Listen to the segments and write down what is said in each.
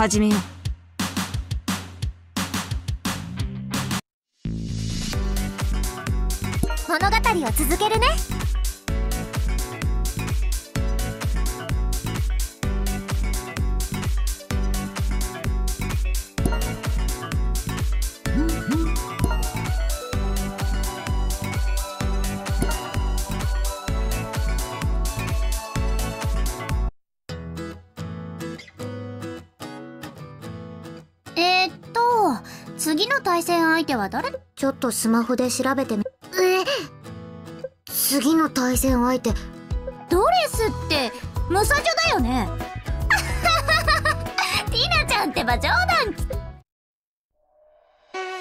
始めよう。物語を続けるね。対戦相手は誰？ちょっとスマホで調べてみ。え？次の対戦相手。ドレスってムサジョだよね。ティナちゃんってば冗談。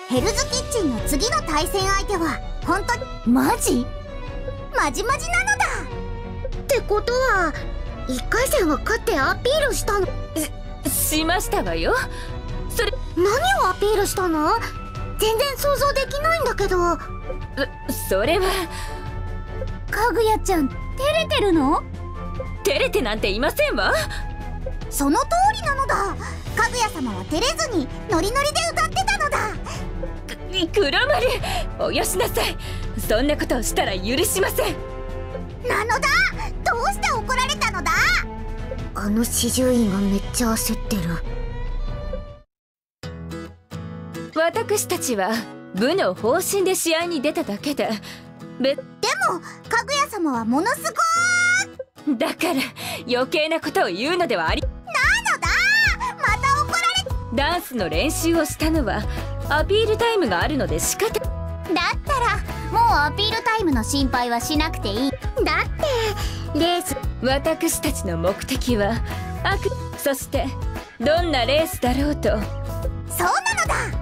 ヘルズキッチンの次の対戦相手は本当にマジ？マジマジなのだ。ってことは1回戦は勝ってアピールしたの？しましたわよ。それ何をアピールしたの？全然想像できないんだけど。それは。かぐやちゃん照れてるの？照れてなんていませんわ。その通りなのだ。かぐや様は照れずにノリノリで歌ってたのだ。黒丸およしなさい。そんなことをしたら許しません。なのだ。どうして怒られたのだ。あの四十院がめっちゃ焦ってる私たちは部の方針で試合に出ただけで。べでもかぐや様はものすごだから余計なことを言うのではあり。ーなのだまた怒られダンスの練習をしたのはアピールタイムがあるので仕方。だったらもうアピールタイムの心配はしなくていい。だってレース。私たちの目的は悪。そしてどんなレースだろうと。そうなのだ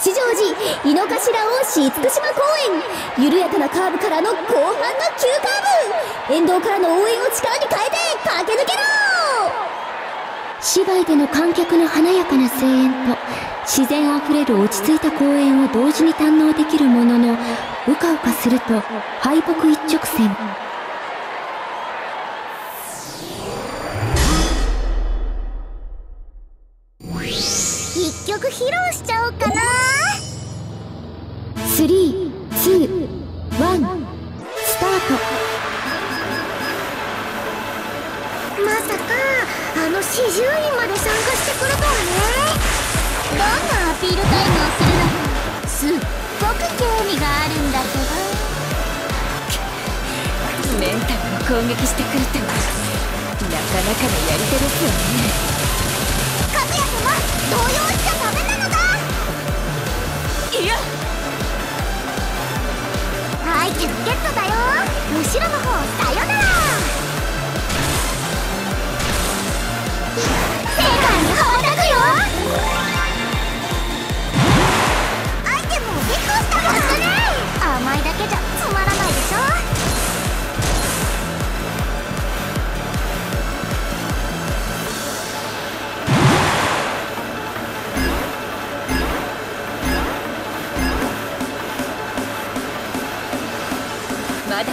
吉祥寺井の頭大師厳島公園。緩やかなカーブからの後半の急カーブ。沿道からの応援を力に変えて駆け抜けろ！市外での観客の華やかな声援と自然あふれる落ち着いた公演を同時に堪能できるもののうかうかすると敗北一直線。タート。まさかあの四十院まで参加してくるとはねどんなアピールタイムをするのかすっごく興味があるんだけど。メンタルを攻撃してくるとはなかなかのやり手ですよねかぐや様動揺しちゃダメなのだいやアイテムゲットだよ。後ろの方さよなら。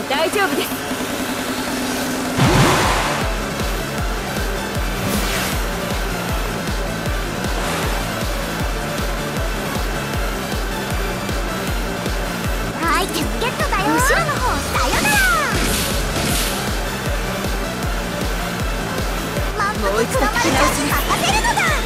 大丈夫です。もう一度黒丸ちゃんに任せるのだ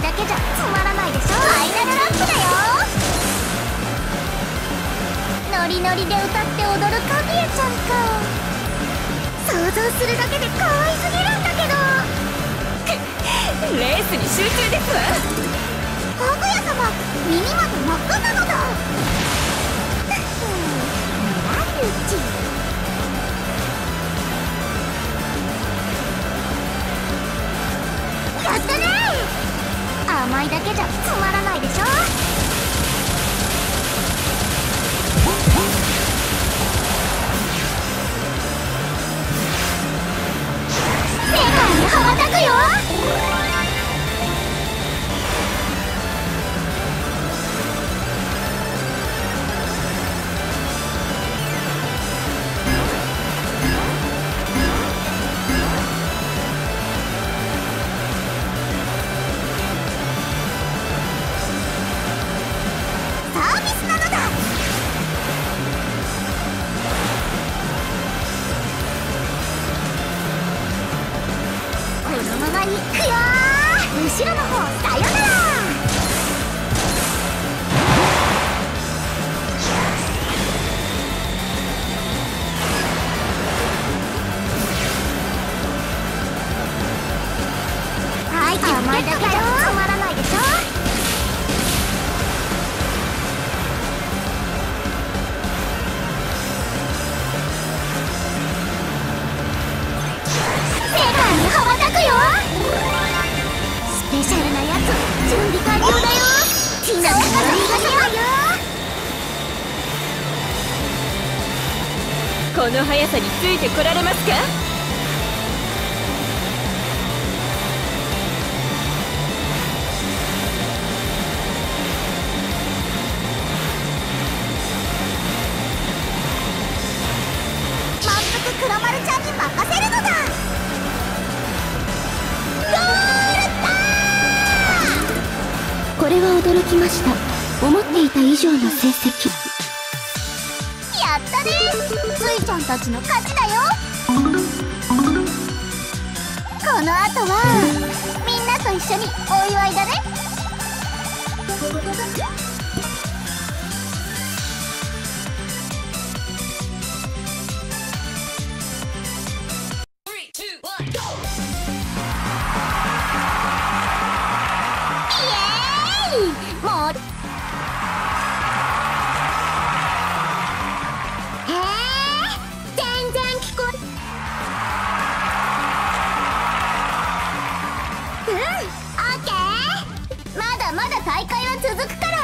いだけじゃつまらないでしょ。ファイナルラップだよノリノリで歌って踊るカビエちゃんか。想像するだけで可愛すぎるんだけど。レースに集中です。わかぐや様耳まで真っ赤なのだ。ラルチ甘いだけじゃつまらない。後ろの方さよなら。はい甘いだけじつ準備完了だよティナの悪いが様よこの速さについてこられますか満腹黒丸ちゃんに任せる。のだ驚きました。思っていた以上の成績。やったね。スイちゃんたちの勝ちだよ。この後はみんなと一緒にお祝いだね。イエーまだまだ大会は続くから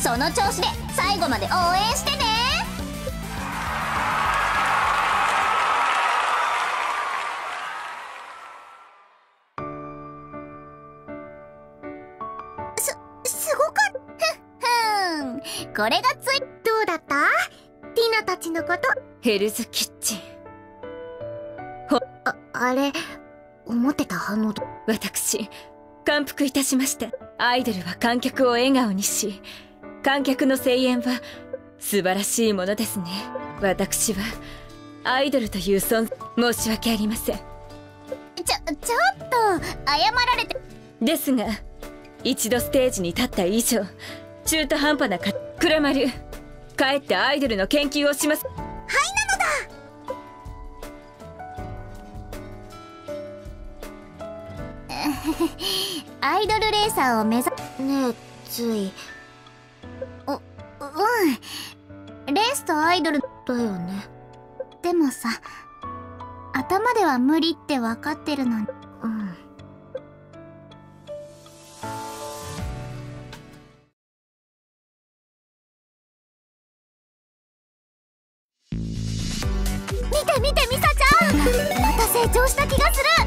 その調子で最後まで応援してね。すすごかった。ふん。これがついどうだった？ティナたちのこと。ヘルズキッチ。ンほああれ思ってた反応と。私感服いたしましたアイドルは観客を笑顔にし観客の声援は素晴らしいものですね。私はアイドルという存在申し訳ありません。ちょちょっと謝られて。ですが一度ステージに立った以上中途半端なか黒丸帰ってアイドルの研究をします アイドルレーサーを目指ねえつい。うん。レースとアイドル。だよね。でもさ頭では無理って分かってるのに。うん。見て見てミサちゃん。また成長した気がする